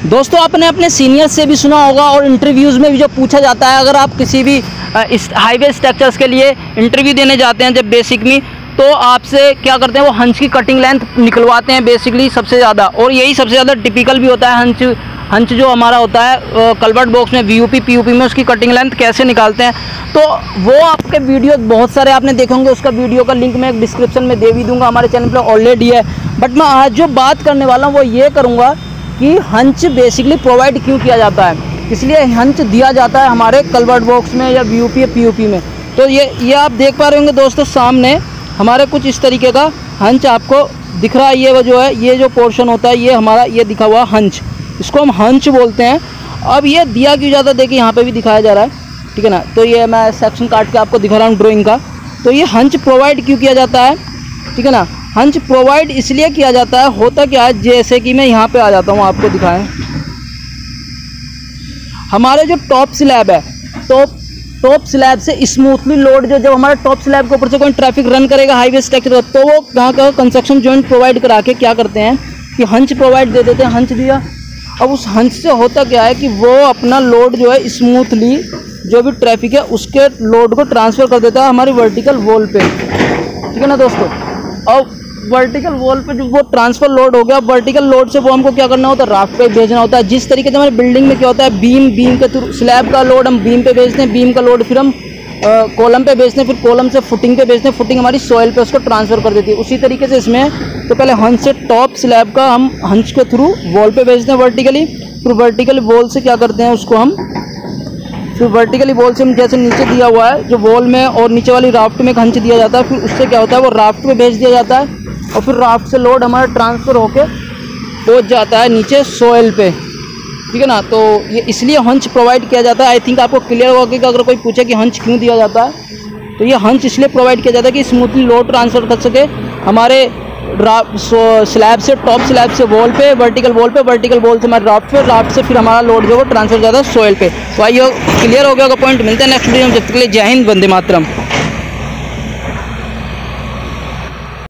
दोस्तों, आपने अपने सीनियर से भी सुना होगा और इंटरव्यूज़ में भी जो पूछा जाता है, अगर आप किसी भी इस हाईवे स्ट्रक्चर्स के लिए इंटरव्यू देने जाते हैं जब बेसिक में तो आपसे क्या करते हैं, वो हंच की कटिंग लेंथ निकलवाते हैं बेसिकली सबसे ज़्यादा। और यही सबसे ज़्यादा टिपिकल भी होता है हंच हंच जो हमारा होता है कलवर्ट बॉक्स में वी यू पी में उसकी कटिंग लेंथ कैसे निकालते हैं। तो वो आपके वीडियो बहुत सारे आपने देखे होंगे, उसका वीडियो का लिंक मैं डिस्क्रिप्शन में दे भी दूँगा, हमारे चैनल पर ऑलरेडी है। बट मैं आज जो बात करने वाला हूँ, वो ये करूँगा कि हंच बेसिकली प्रोवाइड क्यों किया जाता है? इसलिए हंच दिया जाता है हमारे कलवर्ट बॉक्स में या वी यू पी में। तो ये ये आप देख पा रहे होंगे दोस्तों सामने, हमारे कुछ इस तरीके का हंच आपको दिख रहा है। ये वो जो है, ये जो पोर्शन होता है, ये हमारा, ये दिखा हुआ हंच। इसको हम हंच बोलते हैं। अब ये दिया क्यों जाता है? देखिए, यहाँ पे भी दिखाया जा रहा है। ठीक है ना? तो ये मैं सेक्शन काट के आपको दिखा रहा हूँ ड्राइंग का। तो ये हंच प्रोवाइड क्यों किया जाता है? ठीक है ना? हंच प्रोवाइड इसलिए किया जाता है, होता क्या है, जैसे कि मैं यहाँ पे आ जाता हूँ, आपको दिखाएँ। हमारे जो टॉप स्लैब है टॉप टॉप स्लैब से स्मूथली लोड जो, जब हमारे टॉप स्लैब के ऊपर से कोई ट्रैफ़िक रन करेगा हाईवे स्ट्रक्चर तो वो कहाँ का कंस्ट्रक्शन जॉइंट प्रोवाइड करा के क्या करते हैं कि हंच प्रोवाइड दे देते हैं, हंच दिया। अब उस हंच से होता क्या है कि वो अपना लोड जो है स्मूथली जो भी ट्रैफ़िक है, उसके लोड को ट्रांसफ़र कर देता है हमारी वर्टिकल वॉल पे। ठीक है ना दोस्तों? अब वर्टिकल वॉल पे जो वो ट्रांसफ़र लोड हो गया वर्टिकल लोड से वो हमको क्या करना होता है? राफ्ट पे भेजना होता है। जिस तरीके से हमारे बिल्डिंग में क्या होता है बीम बीम के थ्रू स्लैब का लोड हम बीम पे भेजते हैं बीम का लोड फिर हम कॉलम पे भेजते हैं, फिर कॉलम से फुटिंग पे भेजते हैं फुटिंग हमारी सॉइल पे उसको ट्रांसफ़र कर देती है। उसी तरीके से इसमें तो पहले हंस से टॉप स्लैब का हम हंच के थ्रू वॉल पे भेजते हैं वर्टिकली फिर वर्टिकल वॉल से क्या करते हैं उसको हम, फिर वर्टिकली वॉल से हम जैसे नीचे दिया हुआ है, जो वॉल में और नीचे वाली राफ्ट में एक हंच दिया जाता है, फिर उससे क्या होता है, वो राफ्ट में भेज दिया जाता है। और फिर राफ्ट से लोड हमारा ट्रांसफ़र होके पहुँच जाता है नीचे सोयल पे। ठीक है ना? तो ये इसलिए हंच प्रोवाइड किया जाता है। आई थिंक आपको क्लियर होगा कि अगर कोई पूछे कि हंच क्यों दिया जाता है तो ये हंच इसलिए प्रोवाइड किया जाता है कि स्मूथली लोड ट्रांसफ़र कर सके। हमारे स्लैब से टॉप स्लैब से वॉल पे वर्टिकल वॉल पे वर्टिकल वॉल से हमारे राफ्ट पे राफ्ट से फिर हमारा लोड जो है ट्रांसफ़र जाता है सोयल पे। तो आइए क्लियर हो गया पॉइंट मिलता है नेक्स्ट वीडियो में। जब तक के लिए जय हिंद, वंदे मातरम।